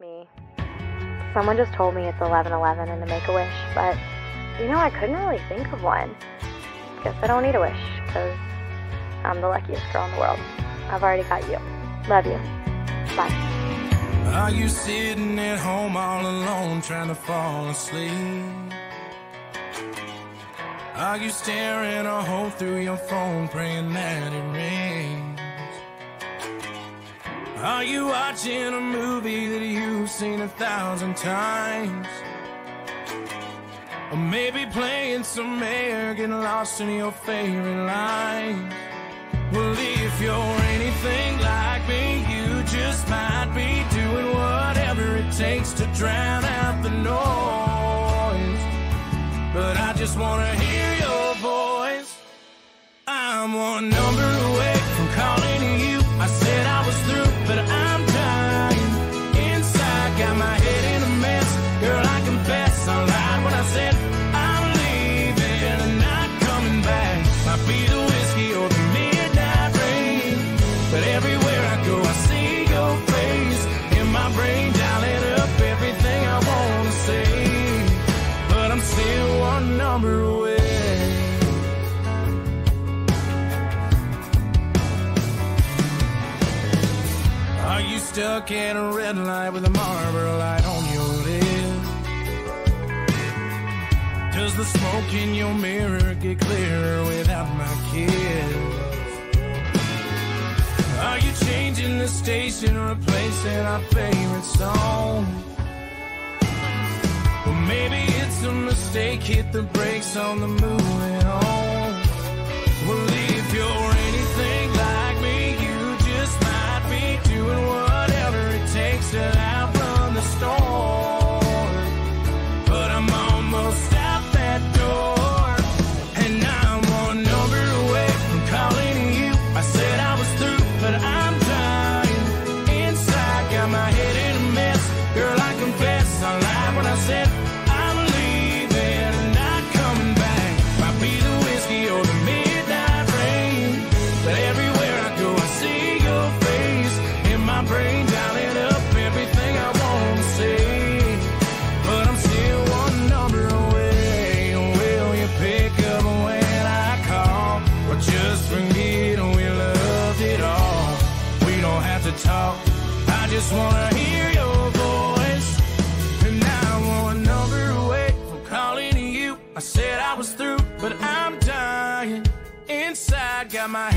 me. Someone just told me it's 11:11 and to make a wish, but you know I couldn't really think of one. Guess I don't need a wish because I'm the luckiest girl in the world. I've already got you. Love you. Bye. Are you sitting at home all alone trying to fall asleep? Are you staring a hole through your phone praying that it rings? Are you watching a movie that you've seen a thousand times? Or maybe playing some Mayer, getting lost in your favorite lines? Well, if you're anything like me, you just might be doing whatever it takes to drown out the noise. But I just wanna hear your voice. I'm one number away I'm leaving and not coming back. Might be the whiskey or the midnight rain. But everywhere I go, I see your face in my brain, dialing up everything I wanna say. But I'm still one number away. Are you stuck at a red light with a Marlboro light on your lip? Smoke in your mirror get clearer without my kiss? Are you changing the station, or replacing our favorite song? Well, maybe it's a mistake, hit the brakes on the moving on. Well, if you're anything like me, you just might be doing whatever it takes to outrun the storm. My head in a mess. Girl, I confess, I lied when I said I'm leaving not coming back. Might be the whiskey or the midnight rain, but everywhere I go, I see your face in my brain, dialing up everything I want to say. But I'm still one number away. Will you pick up when I call? Or just forget we loved it all? We don't have to talk. Just wanna hear your voice. And now I'm one number away from calling you. I said I was through, but I'm dying. Inside, got my